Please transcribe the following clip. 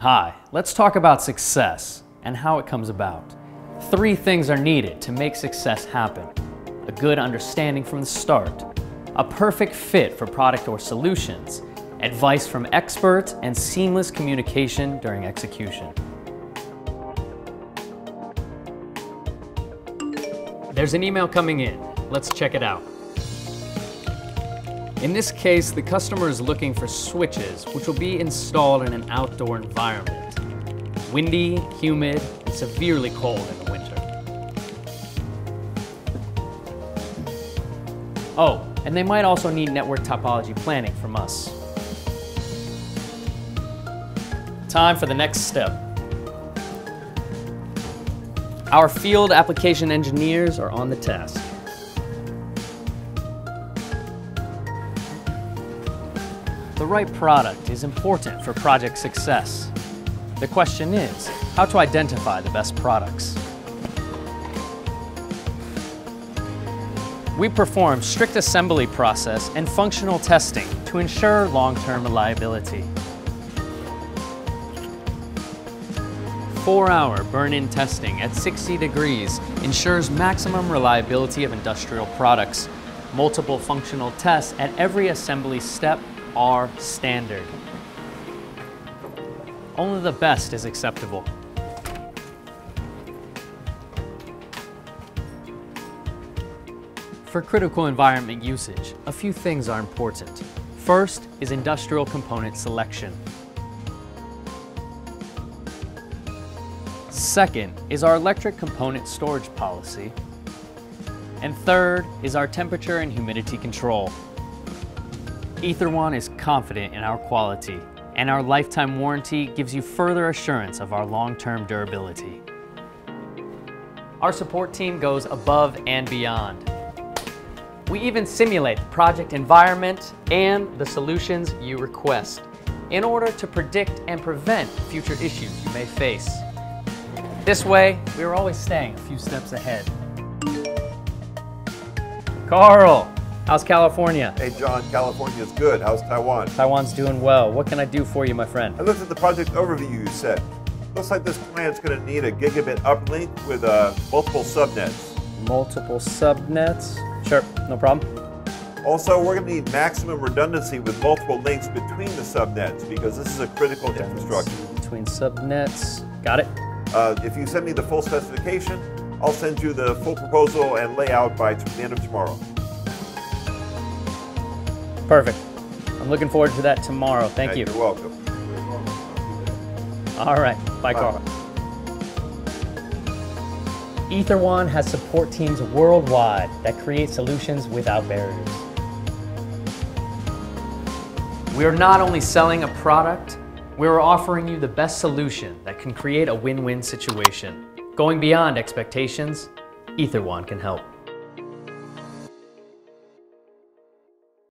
Hi, let's talk about success and how it comes about. Three things are needed to make success happen. A good understanding from the start, a perfect fit for product or solutions, advice from experts, and seamless communication during execution. There's an email coming in. Let's check it out. In this case, the customer is looking for switches, which will be installed in an outdoor environment. Windy, humid, and severely cold in the winter. Oh, and they might also need network topology planning from us. Time for the next step. Our field application engineers are on the task. The right product is important for project success. The question is, how to identify the best products. We perform strict assembly process and functional testing to ensure long-term reliability. four-hour burn-in testing at 60 degrees ensures maximum reliability of industrial products. Multiple functional tests at every assembly step are standard. Only the best is acceptable. For critical environment usage, a few things are important. First is industrial component selection. Second is our electric component storage policy. And third is our temperature and humidity control. EtherWAN is confident in our quality, and our lifetime warranty gives you further assurance of our long-term durability. Our support team goes above and beyond. We even simulate the project environment and the solutions you request in order to predict and prevent future issues you may face. This way, we are always staying a few steps ahead. Carl, how's California? Hey John, California's good. How's Taiwan? Taiwan's doing well. What can I do for you, my friend? I looked at the project overview you sent. Looks like this plant's going to need a gigabit uplink with uh, multiple subnets. Multiple subnets? Sure, no problem. Also, we're going to need maximum redundancy with multiple links between the subnets because this is a critical infrastructure. Between subnets, got it. Uh, if you send me the full specification, I'll send you the full proposal and layout by the end of tomorrow. Perfect. I'm looking forward to that tomorrow. Thank yeah, you. You're welcome. All right. Bye, Carl. EtherWAN has support teams worldwide that create solutions without barriers. We are not only selling a product, we are offering you the best solution that can create a win-win situation. Going beyond expectations, EtherWAN can help.